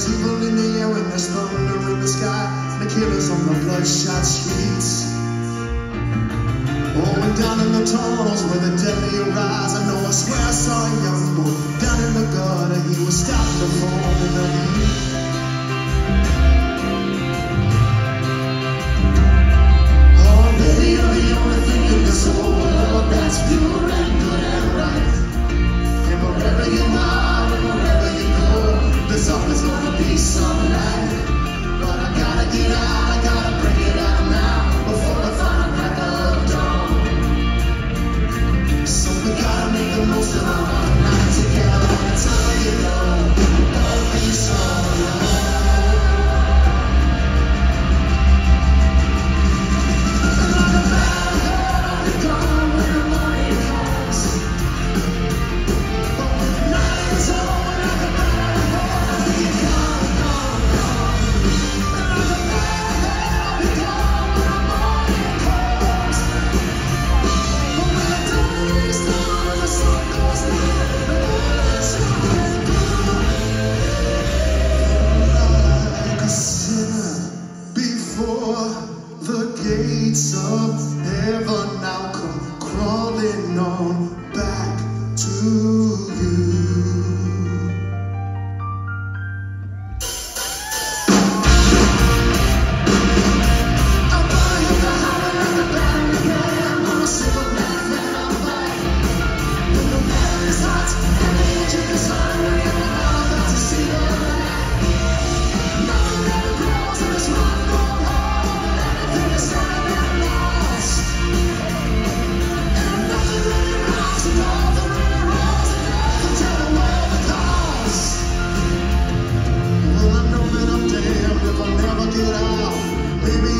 There's evil in the air and there's thunder in the sky. And the killers on the bloodshot streets. Oh, and down in the tunnels where the deadly arise I know I swear I saw a young boy. Down in the gutter He was stopped to fall in the heat. Baby,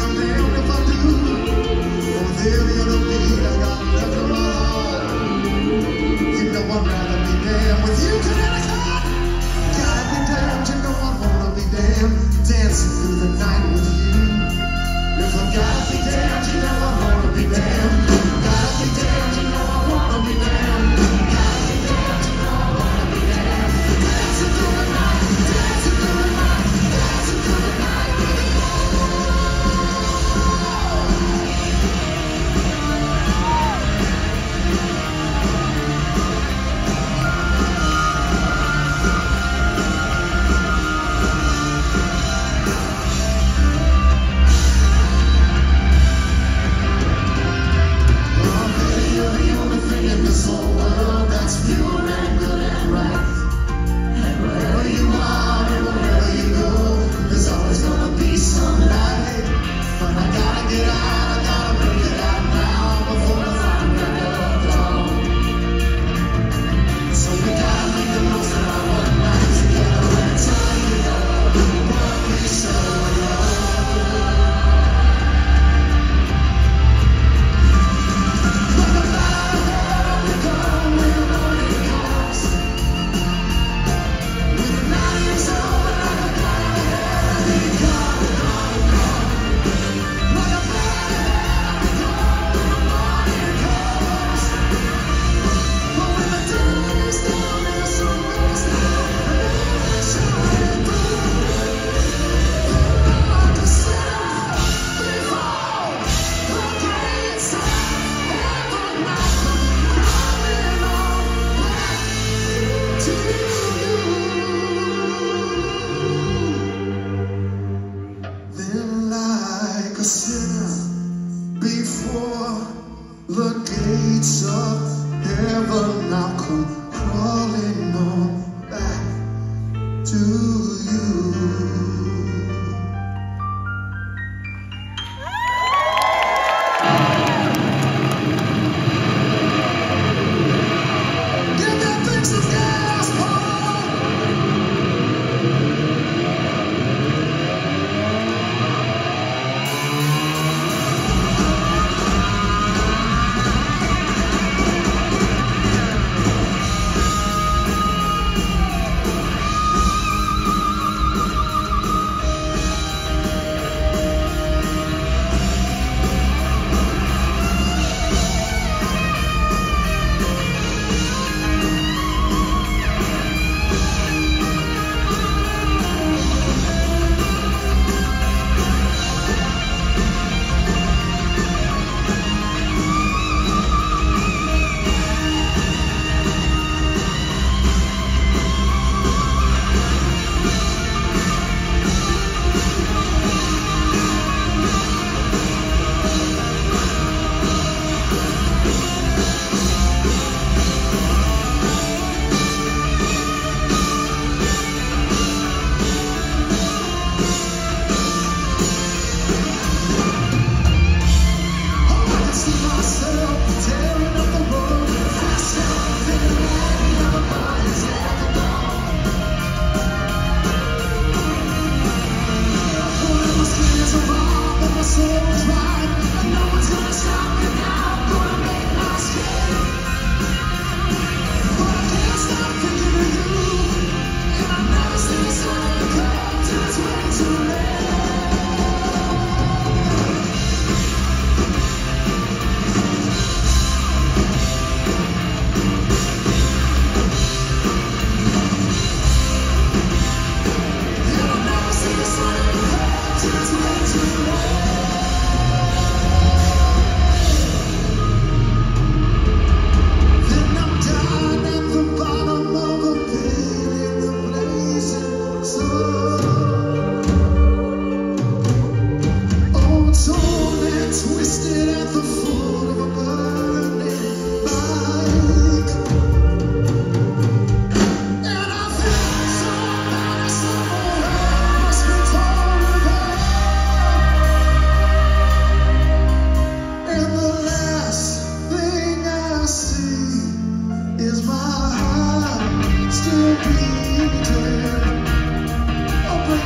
truth tearing you the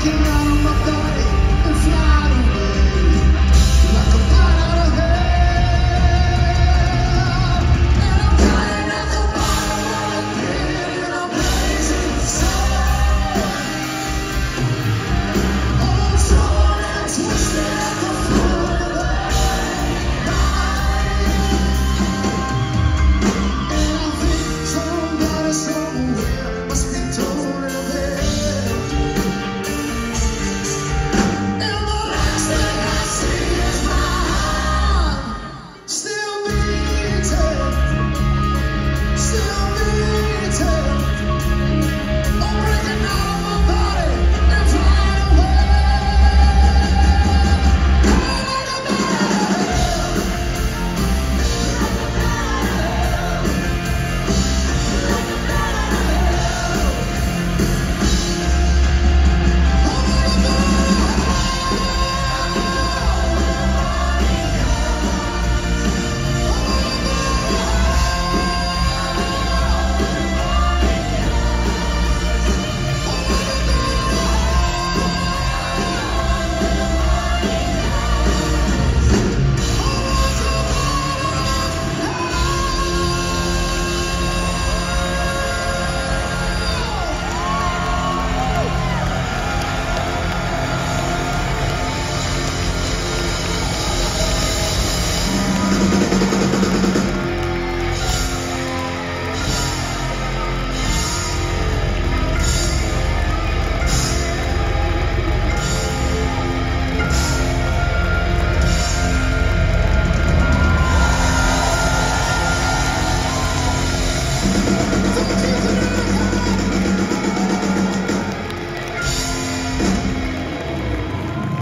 Kingdom of the